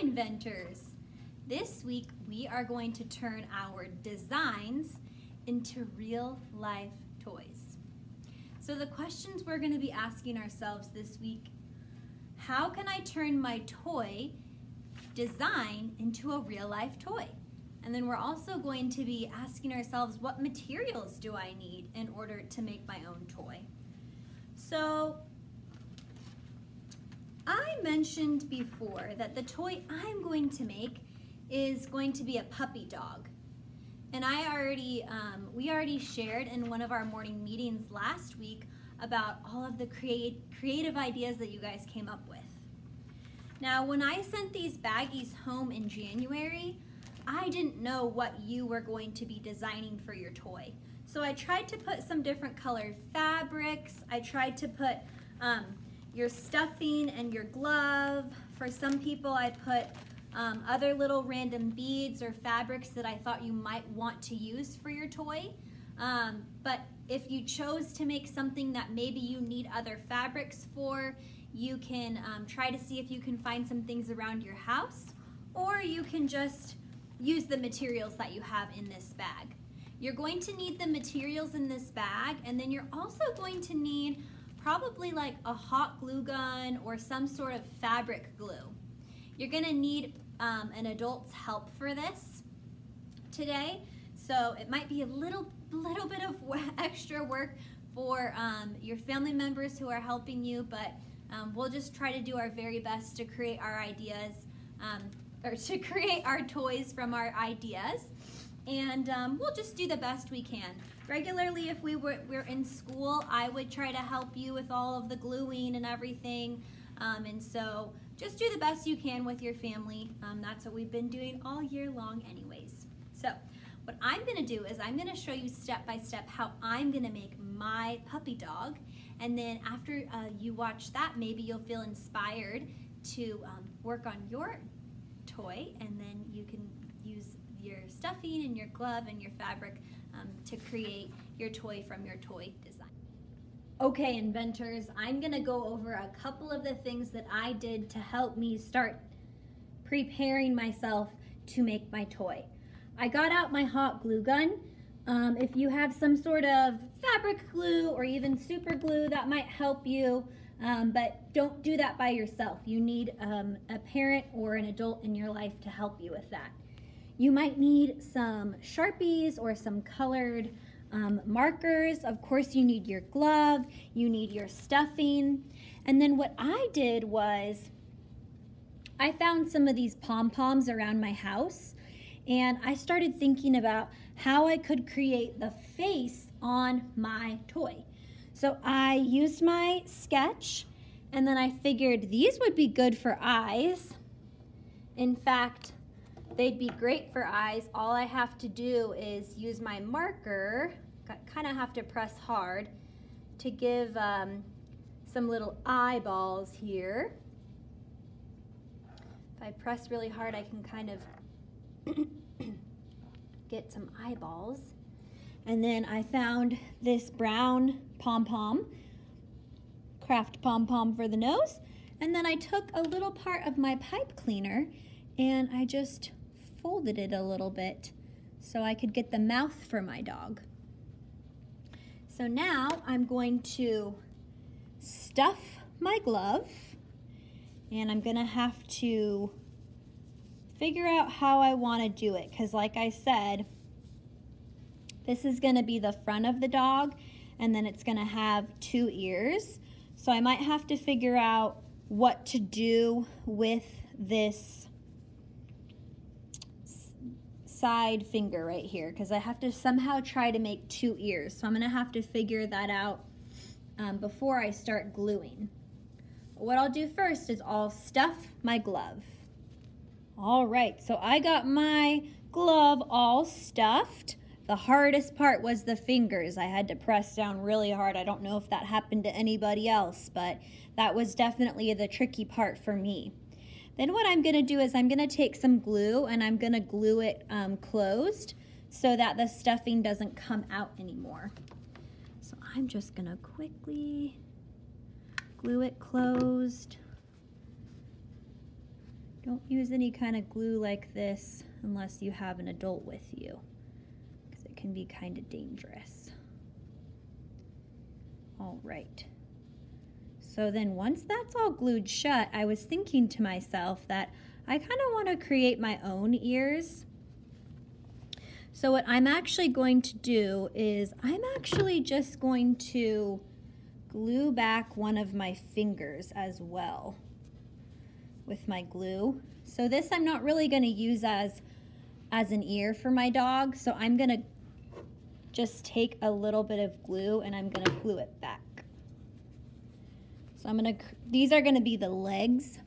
inventors! This week we are going to turn our designs into real life toys. So the questions we're going to be asking ourselves this week, how can I turn my toy design into a real life toy? And then we're also going to be asking ourselves what materials do I need in order to make my own toy? So mentioned before that the toy I'm going to make is going to be a puppy dog. And I already, um, we already shared in one of our morning meetings last week about all of the create, creative ideas that you guys came up with. Now, when I sent these baggies home in January, I didn't know what you were going to be designing for your toy. So I tried to put some different colored fabrics. I tried to put um, your stuffing and your glove. For some people, I put um, other little random beads or fabrics that I thought you might want to use for your toy. Um, but if you chose to make something that maybe you need other fabrics for, you can um, try to see if you can find some things around your house, or you can just use the materials that you have in this bag. You're going to need the materials in this bag, and then you're also going to need probably like a hot glue gun or some sort of fabric glue. You're gonna need um, an adult's help for this today. So it might be a little, little bit of extra work for um, your family members who are helping you, but um, we'll just try to do our very best to create our ideas, um, or to create our toys from our ideas. And um, we'll just do the best we can. Regularly, if we were, were in school, I would try to help you with all of the gluing and everything. Um, and so just do the best you can with your family. Um, that's what we've been doing all year long anyways. So what I'm gonna do is I'm gonna show you step by step how I'm gonna make my puppy dog. And then after uh, you watch that, maybe you'll feel inspired to um, work on your toy and then you can your stuffing and your glove and your fabric um, to create your toy from your toy design. Okay, inventors, I'm gonna go over a couple of the things that I did to help me start preparing myself to make my toy. I got out my hot glue gun. Um, if you have some sort of fabric glue or even super glue, that might help you, um, but don't do that by yourself. You need um, a parent or an adult in your life to help you with that. You might need some Sharpies or some colored um, markers. Of course, you need your glove, you need your stuffing. And then what I did was I found some of these pom-poms around my house and I started thinking about how I could create the face on my toy. So I used my sketch and then I figured these would be good for eyes. In fact, They'd be great for eyes. All I have to do is use my marker, kind of have to press hard to give um, some little eyeballs here. If I press really hard, I can kind of get some eyeballs. And then I found this brown pom-pom, craft pom-pom for the nose. And then I took a little part of my pipe cleaner and I just folded it a little bit so I could get the mouth for my dog. So now I'm going to stuff my glove and I'm gonna have to figure out how I wanna do it because like I said, this is gonna be the front of the dog and then it's gonna have two ears. So I might have to figure out what to do with this side finger right here because I have to somehow try to make two ears. So I'm to have to figure that out um, before I start gluing. What I'll do first is I'll stuff my glove. All right, so I got my glove all stuffed. The hardest part was the fingers. I had to press down really hard. I don't know if that happened to anybody else, but that was definitely the tricky part for me. Then what I'm gonna do is I'm gonna take some glue and I'm gonna glue it um, closed so that the stuffing doesn't come out anymore. So I'm just gonna quickly glue it closed. Don't use any kind of glue like this unless you have an adult with you because it can be kind of dangerous. All right. So then once that's all glued shut, I was thinking to myself that I kind of want to create my own ears. So what I'm actually going to do is I'm actually just going to glue back one of my fingers as well with my glue. So this I'm not really going to use as as an ear for my dog. So I'm going to just take a little bit of glue and I'm going to glue it back. So I'm to, these are to be the legs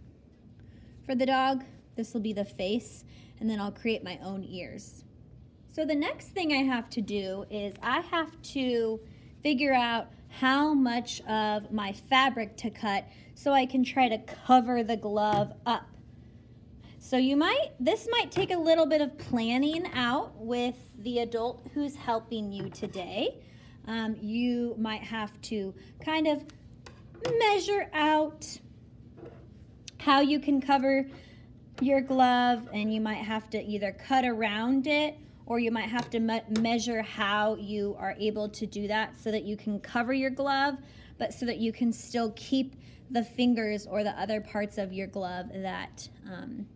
for the dog. This will be the face and then I'll create my own ears. So the next thing I have to do is I have to figure out how much of my fabric to cut so I can try to cover the glove up. So you might, this might take a little bit of planning out with the adult who's helping you today. Um, you might have to kind of measure out how you can cover your glove and you might have to either cut around it or you might have to me measure how you are able to do that so that you can cover your glove, but so that you can still keep the fingers or the other parts of your glove that um,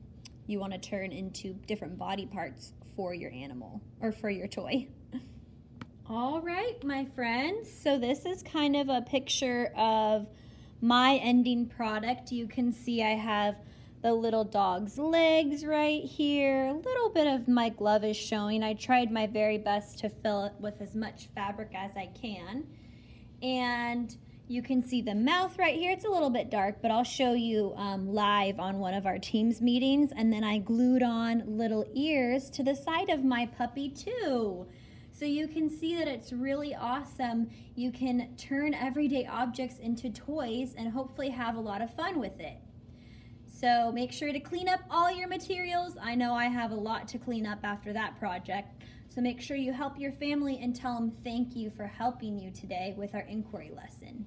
you want to turn into different body parts for your animal or for your toy. All right, my friends. So this is kind of a picture of my ending product. You can see I have the little dog's legs right here. A little bit of my glove is showing. I tried my very best to fill it with as much fabric as I can. And you can see the mouth right here. It's a little bit dark, but I'll show you um, live on one of our Teams meetings. And then I glued on little ears to the side of my puppy too. So you can see that it's really awesome. You can turn everyday objects into toys and hopefully have a lot of fun with it. So make sure to clean up all your materials. I know I have a lot to clean up after that project. So make sure you help your family and tell them thank you for helping you today with our inquiry lesson.